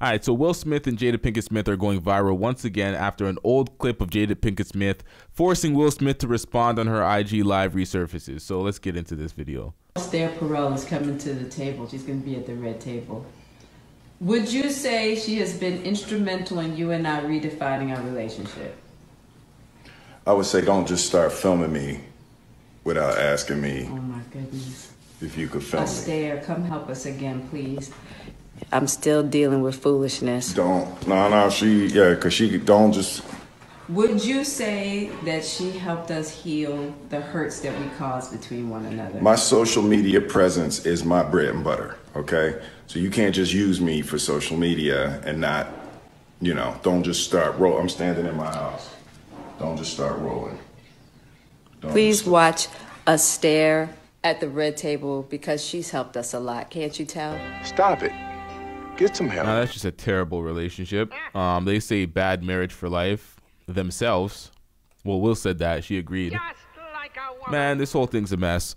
All right, so Will Smith and Jada Pinkett Smith are going viral once again after an old clip of Jada Pinkett Smith forcing Will Smith to respond on her IG live resurfaces. So let's get into this video. Esther Perel is coming to the table. She's going to be at the red table. Would you say she has been instrumental in you and I redefining our relationship? I would say don't just start filming me without asking me Oh my goodness. if you could film me. Esther, come help us again, please. I'm still dealing with foolishness. Don't. No, no, she, yeah, because she don't just, Would you say that she helped us heal the hurts that we caused between one another? my social media presence is my bread and butter, okay? So you can't just use me for social media and not, you know, don't just start roll. I'm standing in my house. Don't just start rolling. Don't Please just- watch us stare at the red table because she's helped us a lot. Can't you tell? Stop it. Get some help. Now that's just a terrible relationship. Um, they say bad marriage for life themselves. Well, Will said that. She agreed. Man, this whole thing's a mess.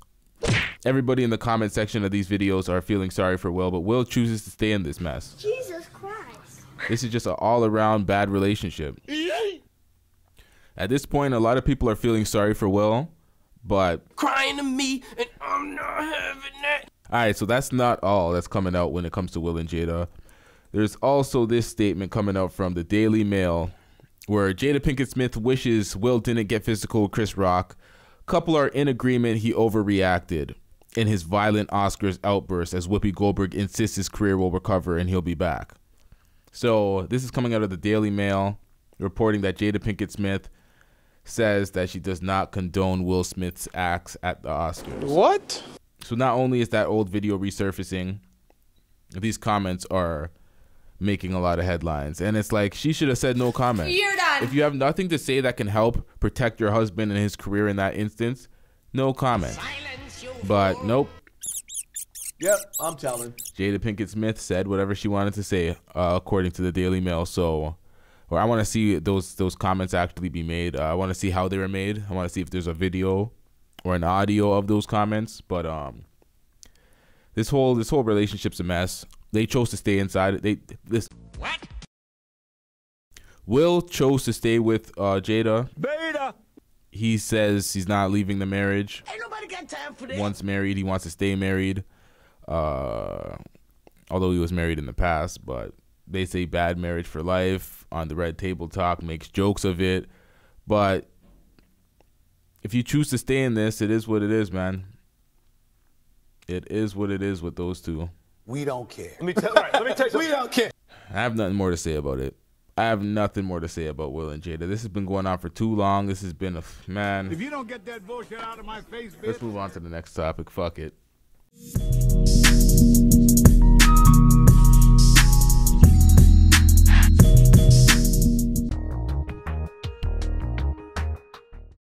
Everybody in the comment section of these videos are feeling sorry for Will, but Will chooses to stay in this mess. Jesus Christ. This is just an all-around bad relationship. At this point, a lot of people are feeling sorry for Will, but crying to me, and I'm not having that. All right, so that's not all that's coming out when it comes to Will and Jada. There's also this statement coming out from the Daily Mail where Jada Pinkett Smith wishes Will didn't get physical with Chris Rock. Couple are in agreement he overreacted in his violent Oscars outburst as Whoopi Goldberg insists his career will recover and he'll be back. So, this is coming out of the Daily Mail reporting that Jada Pinkett Smith says that she does not condone Will Smith's acts at the Oscars. What? So not only is that old video resurfacing, these comments are making a lot of headlines. And it's like she should have said no comment. You're done. If you have nothing to say that can help protect your husband and his career in that instance, no comment. But nope. Yep, I'm telling. Jada Pinkett Smith said whatever she wanted to say, uh, according to the Daily Mail. So, or I want to see those those comments actually be made. Uh, I want to see how they were made. I want to see if there's a video or an audio of those comments. But um, this whole this whole relationship's a mess. They chose to stay inside. They this What? Will chose to stay with uh, Jada. Beta. He says he's not leaving the marriage. Ain't nobody got time for that. once married. He wants to stay married. Uh, although he was married in the past, but they say bad marriage for life on the Red Table Talk makes jokes of it. But if you choose to stay in this, it is what it is, man. It is what it is with those two. We don't care. Let me tell, right, let me tell you. We don't care. I have nothing more to say about it. I have nothing more to say about Will and Jada. This has been going on for too long. This has been a man. If you don't get that bullshit out of my face, bitch. Let's move on to the next topic. Fuck it.